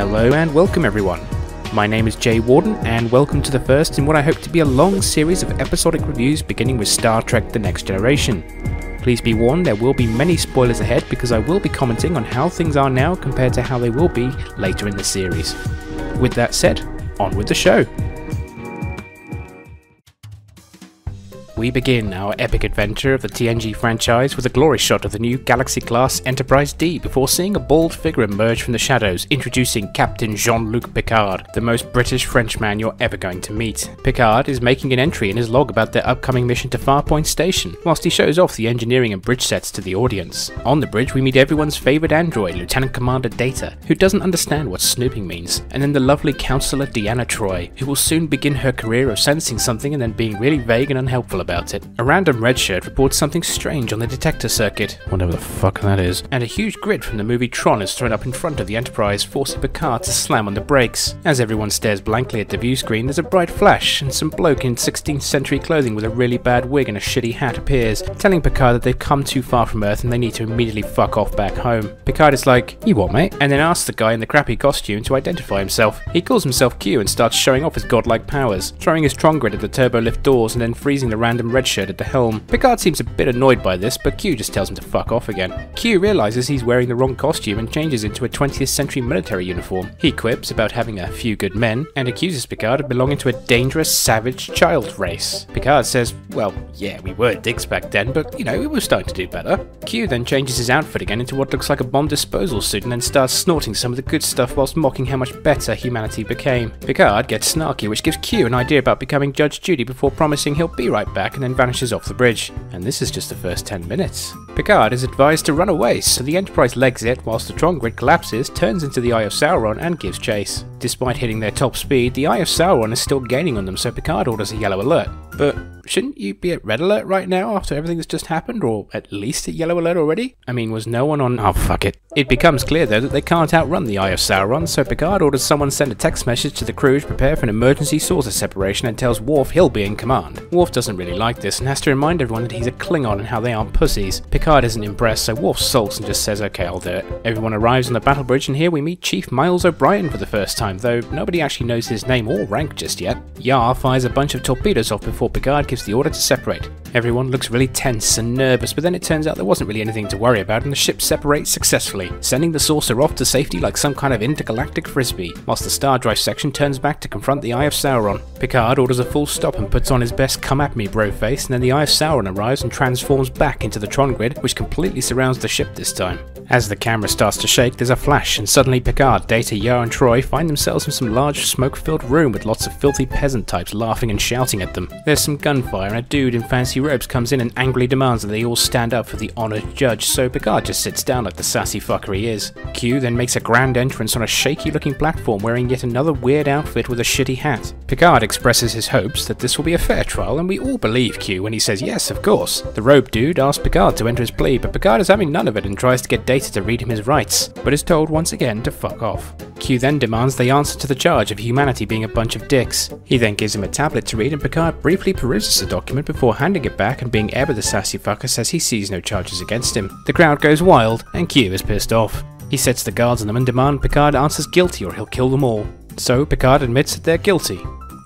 Hello and welcome everyone. My name is Jay Warden, and welcome to the first in what I hope to be a long series of episodic reviews beginning with Star Trek The Next Generation. Please be warned, there will be many spoilers ahead because I will be commenting on how things are now compared to how they will be later in the series. With that said, on with the show. We begin our epic adventure of the TNG franchise with a glory shot of the new Galaxy class Enterprise D before seeing a bald figure emerge from the shadows, introducing Captain Jean Luc Picard, the most British Frenchman you're ever going to meet. Picard is making an entry in his log about their upcoming mission to Farpoint Station, whilst he shows off the engineering and bridge sets to the audience. On the bridge, we meet everyone's favourite android, Lieutenant Commander Data, who doesn't understand what snooping means, and then the lovely counselor Deanna Troi, who will soon begin her career of sensing something and then being really vague and unhelpful about about it. A random red shirt reports something strange on the detector circuit, whatever the fuck that is, and a huge grid from the movie Tron is thrown up in front of the Enterprise, forcing Picard to slam on the brakes. As everyone stares blankly at the view screen, there's a bright flash, and some bloke in 16th century clothing with a really bad wig and a shitty hat appears, telling Picard that they've come too far from Earth and they need to immediately fuck off back home. Picard is like, You what, mate? And then asks the guy in the crappy costume to identify himself. He calls himself Q and starts showing off his godlike powers, throwing his Tron grid at the turbo lift doors and then freezing the random random red shirt at the helm. Picard seems a bit annoyed by this, but Q just tells him to fuck off again. Q realizes he's wearing the wrong costume and changes into a 20th century military uniform. He quips about having a few good men and accuses Picard of belonging to a dangerous, savage child race. Picard says, well, yeah, we were dicks back then, but you know, we were starting to do better. Q then changes his outfit again into what looks like a bomb disposal suit and then starts snorting some of the good stuff whilst mocking how much better humanity became. Picard gets snarky, which gives Q an idea about becoming Judge Judy before promising he'll be right back and then vanishes off the bridge. And this is just the first 10 minutes. Picard is advised to run away, so the Enterprise legs it whilst the Tron grid collapses, turns into the Eye of Sauron, and gives chase. Despite hitting their top speed, the Eye of Sauron is still gaining on them, so Picard orders a yellow alert. But shouldn't you be at red alert right now after everything that's just happened, or at least at yellow alert already? I mean, was no one on. Oh, fuck it. It becomes clear, though, that they can't outrun the Eye of Sauron, so Picard orders someone send a text message to the crew to prepare for an emergency saucer separation and tells Worf he'll be in command. Worf doesn't really like this and has to remind everyone that he's a Klingon and how they aren't pussies. Picard isn't impressed, so Worf sulks and just says, okay, I'll do it. Everyone arrives on the battle bridge, and here we meet Chief Miles O'Brien for the first time, though nobody actually knows his name or rank just yet. Yar fires a bunch of torpedoes off before Picard gives the order to separate. Everyone looks really tense and nervous, but then it turns out there wasn't really anything to worry about, and the ship separates successfully, sending the saucer off to safety like some kind of intergalactic frisbee, whilst the star drive section turns back to confront the Eye of Sauron. Picard orders a full stop and puts on his best come at me bro face, and then the Eye of Sauron arrives and transforms back into the Tron grid, which completely surrounds the ship this time. As the camera starts to shake, there's a flash, and suddenly Picard, Data, Yar, and Troi find themselves in some large smoke filled room with lots of filthy peasant types laughing and shouting at them. There's some gunfire, and a dude in fancy robes comes in and angrily demands that they all stand up for the honoured judge, so Picard just sits down like the sassy fucker he is. Q then makes a grand entrance on a shaky looking platform wearing yet another weird outfit with a shitty hat. Picard expresses his hopes that this will be a fair trial, and we all believe Q when he says yes, of course. The robe dude asks Picard to enter his plea, but Picard is having none of it and tries to get Data to read him his rights, but is told once again to fuck off. Q then demands they answer to the charge of humanity being a bunch of dicks. He then gives him a tablet to read and Picard briefly peruses the document before handing it back and being ever the sassy fucker says he sees no charges against him. The crowd goes wild and Q is pissed off. He sets the guards on them and demands Picard answers guilty or he'll kill them all. So Picard admits that they're guilty.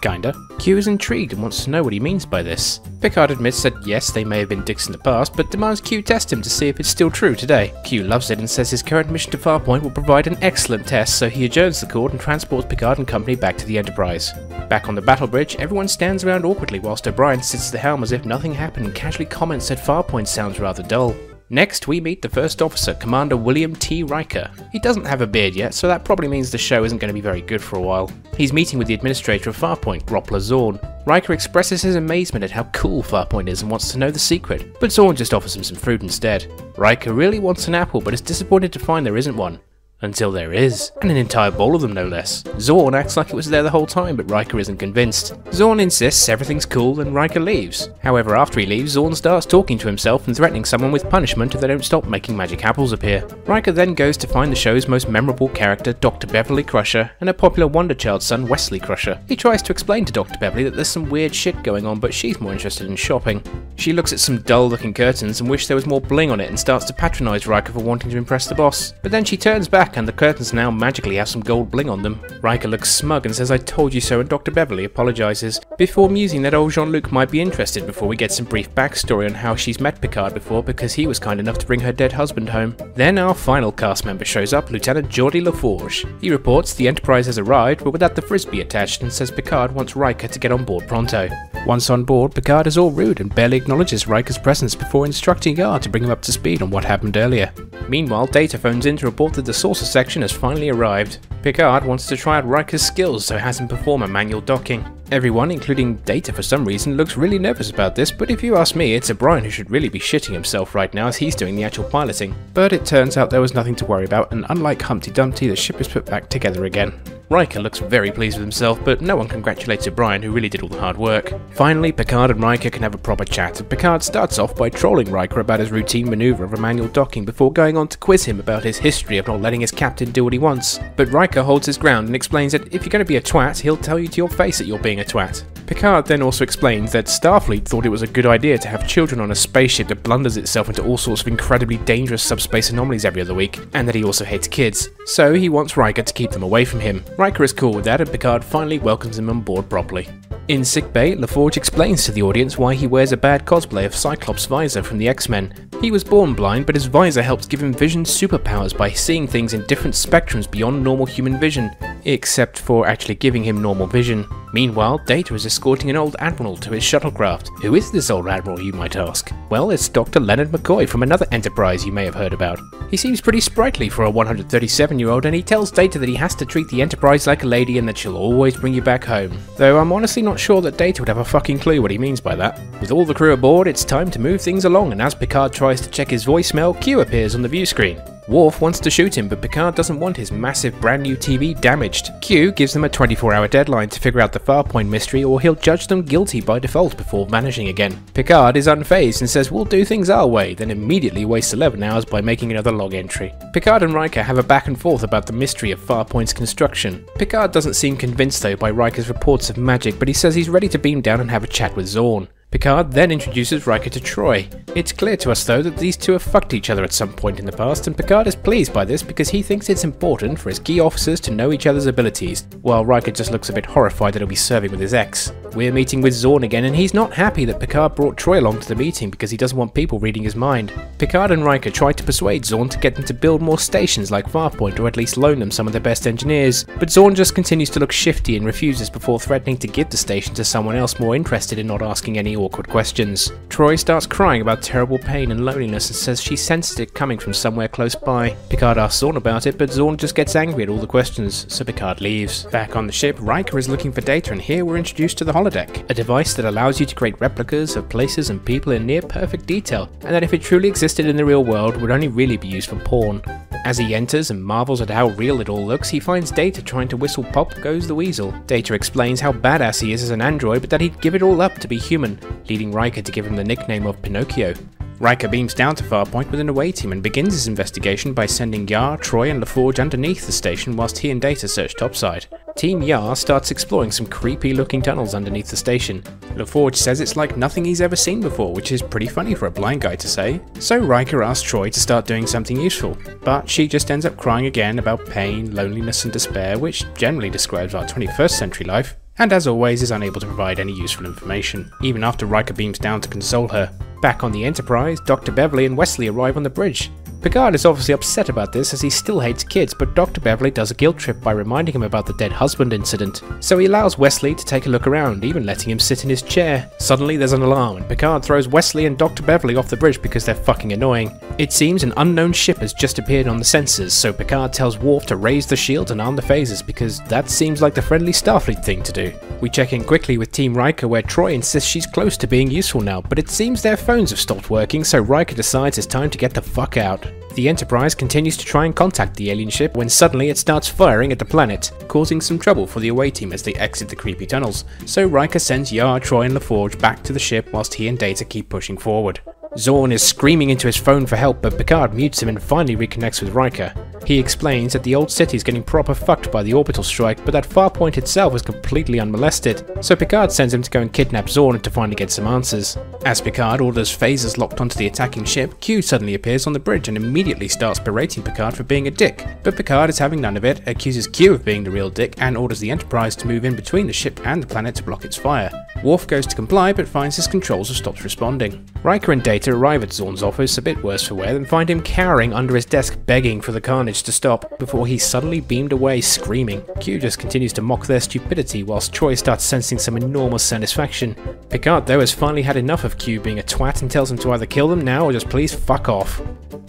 Kinda. Q is intrigued and wants to know what he means by this. Picard admits that yes, they may have been dicks in the past, but demands Q test him to see if it's still true today. Q loves it and says his current mission to Farpoint will provide an excellent test, so he adjourns the court and transports Picard and company back to the Enterprise. Back on the battle bridge, everyone stands around awkwardly whilst O'Brien sits at the helm as if nothing happened and casually comments that Farpoint sounds rather dull. Next, we meet the first officer, Commander William T. Riker. He doesn't have a beard yet, so that probably means the show isn't going to be very good for a while. He's meeting with the administrator of Farpoint, Groppler Zorn. Riker expresses his amazement at how cool Farpoint is and wants to know the secret, but Zorn just offers him some fruit instead. Riker really wants an apple, but is disappointed to find there isn't one. Until there is, and an entire bowl of them no less. Zorn acts like it was there the whole time, but Riker isn't convinced. Zorn insists everything's cool and Riker leaves. However, after he leaves, Zorn starts talking to himself and threatening someone with punishment if they don't stop making magic apples appear. Riker then goes to find the show's most memorable character, Dr. Beverly Crusher, and a popular Wonder Child son, Wesley Crusher. He tries to explain to Dr. Beverly that there's some weird shit going on, but she's more interested in shopping. She looks at some dull looking curtains and wishes there was more bling on it and starts to patronise Riker for wanting to impress the boss. But then she turns back and the curtains now magically have some gold bling on them. Riker looks smug and says I told you so and Dr. Beverly apologises, before musing that old Jean-Luc might be interested before we get some brief backstory on how she's met Picard before because he was kind enough to bring her dead husband home. Then our final cast member shows up, Lieutenant Geordi LaForge. He reports the Enterprise has arrived but without the frisbee attached and says Picard wants Riker to get on board pronto. Once on board, Picard is all rude and barely acknowledges Riker's presence before instructing Yar to bring him up to speed on what happened earlier. Meanwhile, Data phones in to report that the saucer section has finally arrived. Picard wants to try out Riker's skills so has him perform a manual docking. Everyone, including Data for some reason, looks really nervous about this, but if you ask me, it's O'Brien who should really be shitting himself right now as he's doing the actual piloting. But it turns out there was nothing to worry about, and unlike Humpty Dumpty, the ship is put back together again. Riker looks very pleased with himself, but no one congratulates O'Brien, who really did all the hard work. Finally, Picard and Riker can have a proper chat, and Picard starts off by trolling Riker about his routine maneuver of a manual docking before going on to quiz him about his history of not letting his captain do what he wants. But Riker holds his ground and explains that if you're going to be a twat, he'll tell you to your face that you're being a twat. Picard then also explains that Starfleet thought it was a good idea to have children on a spaceship that blunders itself into all sorts of incredibly dangerous subspace anomalies every other week, and that he also hates kids. So he wants Riker to keep them away from him. Riker is cool with that, and Picard finally welcomes him on board properly. In sickbay, LaForge explains to the audience why he wears a bad cosplay of Cyclops' visor from the X-Men. He was born blind, but his visor helps give him vision superpowers by seeing things in different spectrums beyond normal human vision, except for actually giving him normal vision. Meanwhile, Data is escorting an old admiral to his shuttlecraft. Who is this old admiral, you might ask? Well, it's Dr. Leonard McCoy from another Enterprise you may have heard about. He seems pretty sprightly for a 137 year old, and he tells Data that he has to treat the Enterprise like a lady and that she'll always bring you back home. Though I'm honestly not sure that Data would have a fucking clue what he means by that. With all the crew aboard, it's time to move things along, and as Picard tries to check his voicemail, Q appears on the view screen. Worf wants to shoot him, but Picard doesn't want his massive brand new TV damaged. Q gives them a 24 hour deadline to figure out the Farpoint mystery, or he'll judge them guilty by default before vanishing again. Picard is unfazed and says we'll do things our way, then immediately wastes 11 hours by making another log entry. Picard and Riker have a back and forth about the mystery of Farpoint's construction. Picard doesn't seem convinced though by Riker's reports of magic, but he says he's ready to beam down and have a chat with Zorn. Picard then introduces Riker to Troi. It's clear to us though that these two have fucked each other at some point in the past, and Picard is pleased by this because he thinks it's important for his key officers to know each other's abilities, while Riker just looks a bit horrified that he'll be serving with his ex. We're meeting with Zorn again, and he's not happy that Picard brought Troi along to the meeting because he doesn't want people reading his mind. Picard and Riker try to persuade Zorn to get them to build more stations like Farpoint or at least loan them some of their best engineers, but Zorn just continues to look shifty and refuses before threatening to give the station to someone else more interested in not asking any awkward questions. Troi starts crying about terrible pain and loneliness and says she senses it coming from somewhere close by. Picard asks Zorn about it, but Zorn just gets angry at all the questions, so Picard leaves. Back on the ship, Riker is looking for data, and here we're introduced to the holodeck, a device that allows you to create replicas of places and people in near perfect detail, and that if it truly existed in the real world, would only really be used for porn. As he enters and marvels at how real it all looks, he finds Data trying to whistle Pop Goes the Weasel. Data explains how badass he is as an android, but that he'd give it all up to be human, leading Riker to give him the nickname of Pinocchio. Riker beams down to Farpoint with an away team and begins his investigation by sending Yar, Troi and LaForge underneath the station whilst he and Data search topside. Team Yar starts exploring some creepy looking tunnels underneath the station. LaForge says it's like nothing he's ever seen before, which is pretty funny for a blind guy to say. So Riker asks Troi to start doing something useful, but she just ends up crying again about pain, loneliness, and despair, which generally describes our 21st century life and as always is unable to provide any useful information, even after Riker beams down to console her. Back on the Enterprise, Dr. Beverly and Wesley arrive on the bridge. Picard is obviously upset about this as he still hates kids, but Dr. Beverly does a guilt trip by reminding him about the dead husband incident. So he allows Wesley to take a look around, even letting him sit in his chair. Suddenly there's an alarm and Picard throws Wesley and Dr. Beverly off the bridge because they're fucking annoying. It seems an unknown ship has just appeared on the sensors, so Picard tells Worf to raise the shield and arm the phasers because that seems like the friendly Starfleet thing to do. We check in quickly with Team Riker where Troi insists she's close to being useful now, but it seems their phones have stopped working, so Riker decides it's time to get the fuck out. The Enterprise continues to try and contact the alien ship when suddenly it starts firing at the planet, causing some trouble for the away team as they exit the creepy tunnels. So Riker sends Yar, Troi, and LaForge back to the ship whilst he and Data keep pushing forward. Zorn is screaming into his phone for help, but Picard mutes him and finally reconnects with Riker. He explains that the old city is getting proper fucked by the orbital strike, but that Farpoint itself is completely unmolested, so Picard sends him to go and kidnap Zorn to finally get some answers. As Picard orders phasers locked onto the attacking ship, Q suddenly appears on the bridge and immediately starts berating Picard for being a dick, but Picard is having none of it, accuses Q of being the real dick, and orders the Enterprise to move in between the ship and the planet to block its fire. Worf goes to comply but finds his controls have stopped responding. Riker and Data arrive at Zorn's office, a bit worse for wear, and find him cowering under his desk begging for the carnage to stop, before he suddenly beamed away screaming. Q just continues to mock their stupidity whilst Troi starts sensing some enormous satisfaction. Picard though has finally had enough of Q being a twat and tells him to either kill them now or just please fuck off.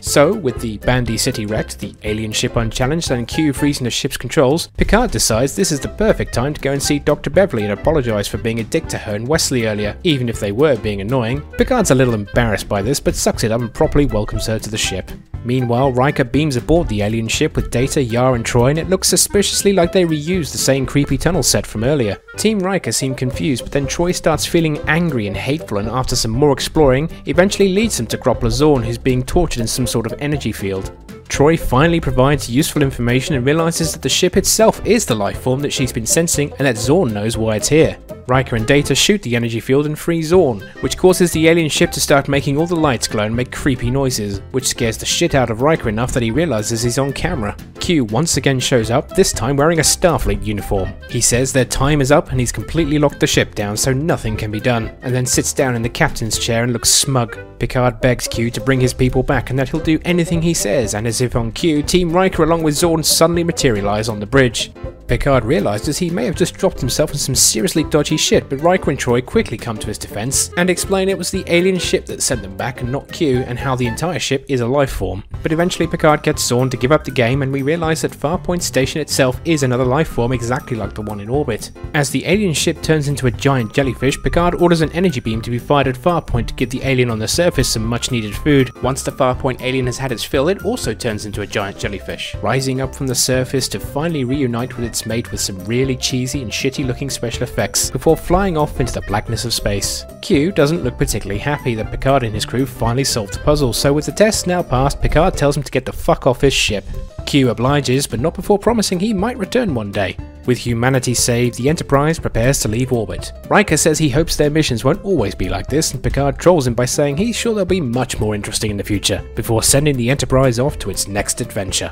So, with the Bandi city wrecked, the alien ship unchallenged, and Q freezing the ship's controls, Picard decides this is the perfect time to go and see Dr. Beverly and apologise for being a dick to her and Wesley earlier, even if they were being annoying. Picard's a little embarrassed by this, but sucks it up and properly welcomes her to the ship. Meanwhile, Riker beams aboard the alien ship with Data, Yar and Troi and it looks suspiciously like they reused the same creepy tunnel set from earlier. Team Riker seem confused but then Troi starts feeling angry and hateful and after some more exploring, eventually leads them to Groppler Zorn who's being tortured in some sort of energy field. Troi finally provides useful information and realizes that the ship itself is the life form that she's been sensing and that Zorn knows why it's here. Riker and Data shoot the energy field and free Zorn, which causes the alien ship to start making all the lights glow and make creepy noises, which scares the shit out of Riker enough that he realizes he's on camera. Q once again shows up, this time wearing a Starfleet uniform. He says their time is up and he's completely locked the ship down so nothing can be done, and then sits down in the captain's chair and looks smug. Picard begs Q to bring his people back and that he'll do anything he says, and as if on cue, Team Riker along with Zorn suddenly materialise on the bridge. Picard realises he may have just dropped himself in some seriously dodgy shit, but Riker and Troi quickly come to his defence and explain it was the alien ship that sent them back and not Q, and how the entire ship is a life form. But eventually Picard gets Zorn to give up the game, and we realise that Farpoint Station itself is another life form exactly like the one in orbit. As the alien ship turns into a giant jellyfish, Picard orders an energy beam to be fired at Farpoint to give the alien on the surface some much needed food. Once the Farpoint alien has had its fill, it also turns into a giant jellyfish, rising up from the surface to finally reunite with its mate with some really cheesy and shitty looking special effects before flying off into the blackness of space. Q doesn't look particularly happy that Picard and his crew finally solved the puzzle, so with the test now passed, Picard tells him to get the fuck off his ship. Q obliges, but not before promising he might return one day. With humanity saved, the Enterprise prepares to leave orbit. Riker says he hopes their missions won't always be like this, and Picard trolls him by saying he's sure they'll be much more interesting in the future, before sending the Enterprise off to its next adventure.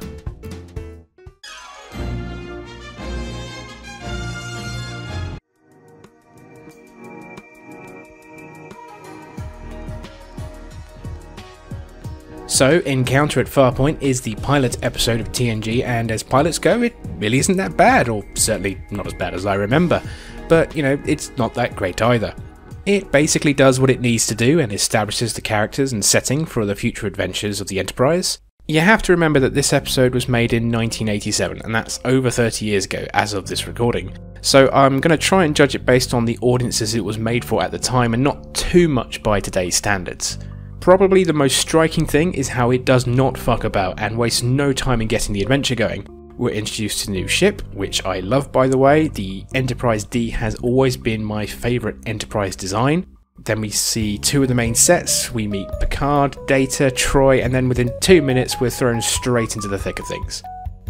So, Encounter at Farpoint is the pilot episode of TNG, and as pilots go, it really isn't that bad, or certainly not as bad as I remember. But, you know, it's not that great either. It basically does what it needs to do and establishes the characters and setting for the future adventures of the Enterprise. You have to remember that this episode was made in 1987, and that's over 30 years ago as of this recording. So I'm going to try and judge it based on the audiences it was made for at the time and not too much by today's standards. Probably the most striking thing is how it does not fuck about and wastes no time in getting the adventure going. We're introduced to a new ship, which I love by the way. The Enterprise D has always been my favourite Enterprise design. Then we see two of the main sets. We meet Picard, Data, Troi, and then within two minutes we're thrown straight into the thick of things.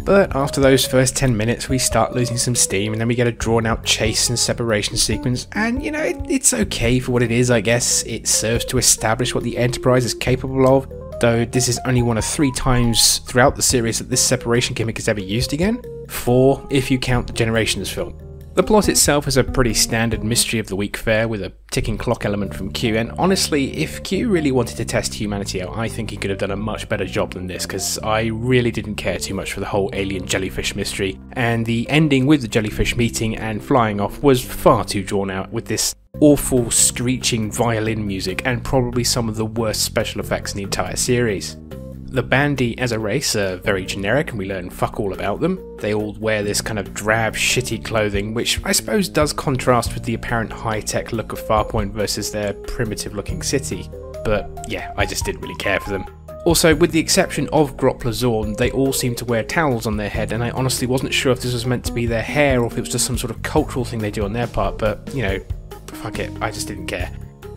But after those first 10 minutes, we start losing some steam, and then we get a drawn out chase and separation sequence. And you know, it, it's okay for what it is, I guess. It serves to establish what the Enterprise is capable of, though this is only one of three times throughout the series that this separation gimmick is ever used again. Four, if you count the Generations film. The plot itself is a pretty standard mystery of the week fare with a ticking clock element from Q, and honestly, if Q really wanted to test humanity out, I think he could have done a much better job than this, because I really didn't care too much for the whole alien jellyfish mystery, and the ending with the jellyfish meeting and flying off was far too drawn out with this awful screeching violin music and probably some of the worst special effects in the entire series. The Bandi as a race are very generic and we learn fuck all about them. They all wear this kind of drab, shitty clothing, which I suppose does contrast with the apparent high tech look of Farpoint versus their primitive looking city. But yeah, I just didn't really care for them. Also, with the exception of Groppler Zorn, they all seem to wear towels on their head, and I honestly wasn't sure if this was meant to be their hair or if it was just some sort of cultural thing they do on their part, but you know, fuck it, I just didn't care.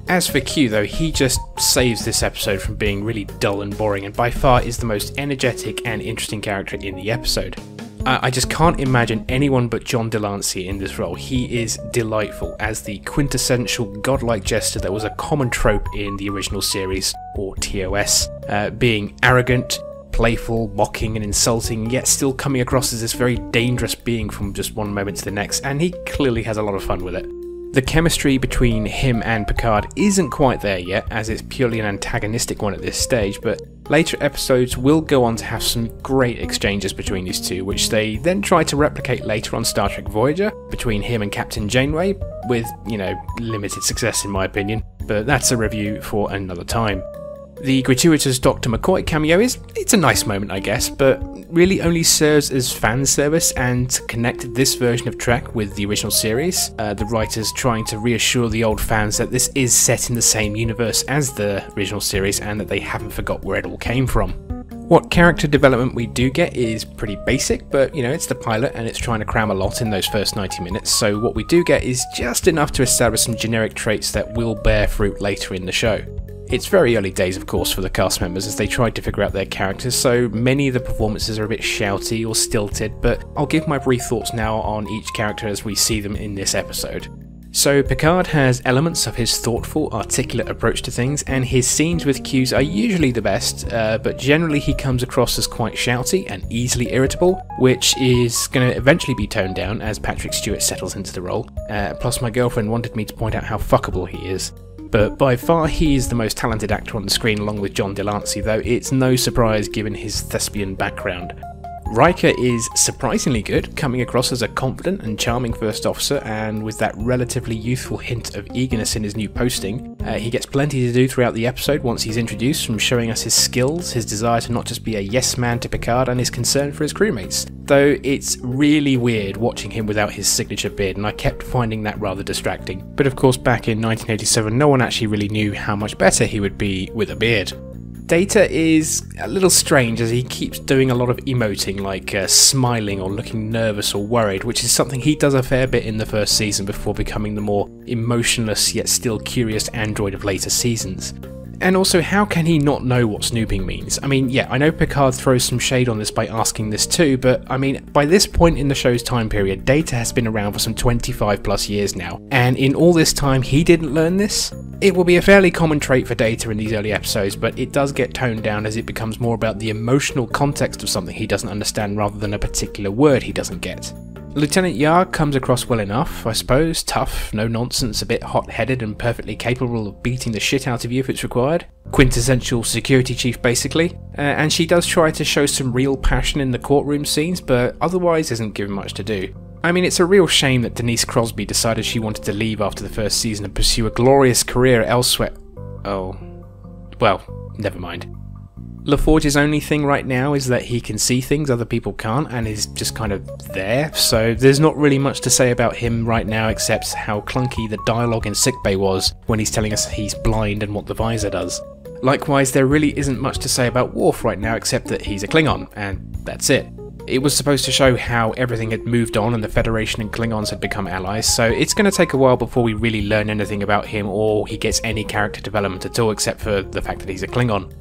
As for Q, though, he just saves this episode from being really dull and boring, and by far is the most energetic and interesting character in the episode. I just can't imagine anyone but John de Lancie in this role. He is delightful as the quintessential godlike jester that was a common trope in the original series, or TOS, uh, being arrogant, playful, mocking, and insulting, yet still coming across as this very dangerous being from just one moment to the next, and he clearly has a lot of fun with it. The chemistry between him and Picard isn't quite there yet, as it's purely an antagonistic one at this stage, but later episodes will go on to have some great exchanges between these two, which they then try to replicate later on Star Trek Voyager between him and Captain Janeway, with, you know, limited success in my opinion, but that's a review for another time. The gratuitous Dr. McCoy cameo is it's a nice moment, I guess, but really only serves as fan service and to connect this version of Trek with the original series. Uh, the writers trying to reassure the old fans that this is set in the same universe as the original series and that they haven't forgot where it all came from. What character development we do get is pretty basic, but you know, it's the pilot and it's trying to cram a lot in those first 90 minutes, so what we do get is just enough to establish some generic traits that will bear fruit later in the show. It's very early days, of course, for the cast members as they tried to figure out their characters, so many of the performances are a bit shouty or stilted, but I'll give my brief thoughts now on each character as we see them in this episode. So, Picard has elements of his thoughtful, articulate approach to things, and his scenes with Q's are usually the best, uh, but generally he comes across as quite shouty and easily irritable, which is going to eventually be toned down as Patrick Stewart settles into the role. Uh, plus, my girlfriend wanted me to point out how fuckable he is. But by far he is the most talented actor on the screen along with John de Lancie, though it's no surprise given his thespian background. Riker is surprisingly good, coming across as a confident and charming first officer, and with that relatively youthful hint of eagerness in his new posting. Uh, he gets plenty to do throughout the episode once he's introduced, from showing us his skills, his desire to not just be a yes man to Picard, and his concern for his crewmates. Though it's really weird watching him without his signature beard, and I kept finding that rather distracting. But of course, back in 1987, no one actually really knew how much better he would be with a beard. Data is a little strange as he keeps doing a lot of emoting, like uh, smiling or looking nervous or worried, which is something he does a fair bit in the first season before becoming the more emotionless yet still curious android of later seasons. And also, how can he not know what snooping means? I mean, yeah, I know Picard throws some shade on this by asking this too, but I mean, by this point in the show's time period, Data has been around for some 25 plus years now, and in all this time he didn't learn this? It will be a fairly common trait for Data in these early episodes, but it does get toned down as it becomes more about the emotional context of something he doesn't understand rather than a particular word he doesn't get. Lieutenant Yar comes across well enough, I suppose. Tough, no nonsense, a bit hot headed, and perfectly capable of beating the shit out of you if it's required. Quintessential security chief, basically. Uh, and she does try to show some real passion in the courtroom scenes, but otherwise isn't given much to do. I mean, it's a real shame that Denise Crosby decided she wanted to leave after the first season and pursue a glorious career elsewhere. Oh. Well, never mind. LaForge's only thing right now is that he can see things other people can't and is just kind of there, so there's not really much to say about him right now except how clunky the dialogue in sickbay was when he's telling us he's blind and what the visor does. Likewise, there really isn't much to say about Worf right now except that he's a Klingon, and that's it. It was supposed to show how everything had moved on and the Federation and Klingons had become allies, so it's going to take a while before we really learn anything about him or he gets any character development at all except for the fact that he's a Klingon.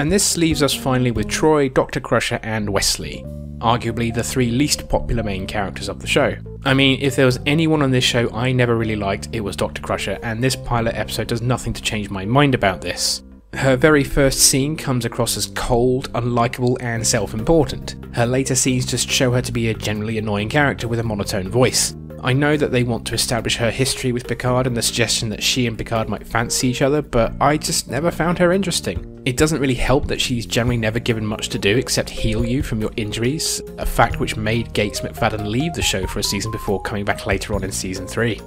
And this leaves us finally with Troi, Dr. Crusher, and Wesley, arguably the three least popular main characters of the show. I mean, if there was anyone on this show I never really liked, it was Dr. Crusher, and this pilot episode does nothing to change my mind about this. Her very first scene comes across as cold, unlikable, and self important. Her later scenes just show her to be a generally annoying character with a monotone voice. I know that they want to establish her history with Picard and the suggestion that she and Picard might fancy each other, but I just never found her interesting. It doesn't really help that she's generally never given much to do except heal you from your injuries, a fact which made Gates McFadden leave the show for a season before coming back later on in season 3.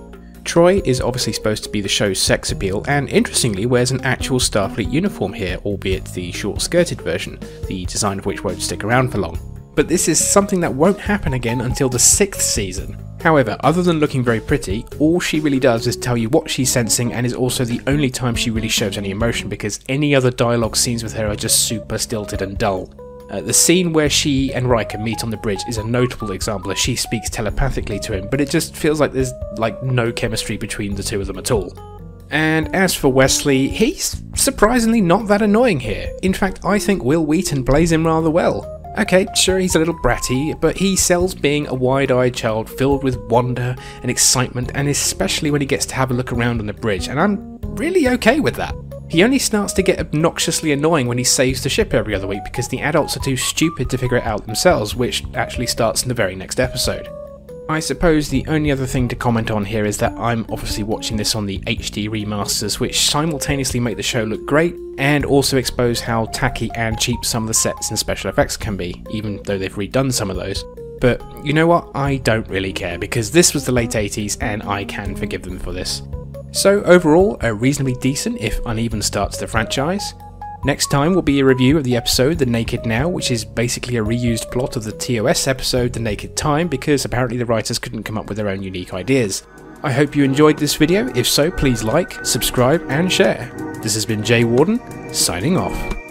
Troi is obviously supposed to be the show's sex appeal, and interestingly wears an actual Starfleet uniform here, albeit the short skirted version, the design of which won't stick around for long. But this is something that won't happen again until the sixth season, However, other than looking very pretty, all she really does is tell you what she's sensing and is also the only time she really shows any emotion because any other dialogue scenes with her are just super stilted and dull. Uh, the scene where she and Riker meet on the bridge is a notable example as she speaks telepathically to him, but it just feels like there's like no chemistry between the two of them at all. And as for Wesley, he's surprisingly not that annoying here. In fact, I think Wil Wheaton plays him rather well. Okay, sure, he's a little bratty, but he sells being a wide eyed child filled with wonder and excitement, and especially when he gets to have a look around on the bridge, and I'm really okay with that. He only starts to get obnoxiously annoying when he saves the ship every other week because the adults are too stupid to figure it out themselves, which actually starts in the very next episode. I suppose the only other thing to comment on here is that I'm obviously watching this on the HD remasters, which simultaneously make the show look great and also expose how tacky and cheap some of the sets and special effects can be, even though they've redone some of those. But you know what? I don't really care because this was the late 80s and I can forgive them for this. So, overall, a reasonably decent, if uneven, start to the franchise. Next time will be a review of the episode The Naked Now, which is basically a reused plot of the TOS episode The Naked Time because apparently the writers couldn't come up with their own unique ideas. I hope you enjoyed this video, if so please like, subscribe and share. This has been Jay Warden, signing off.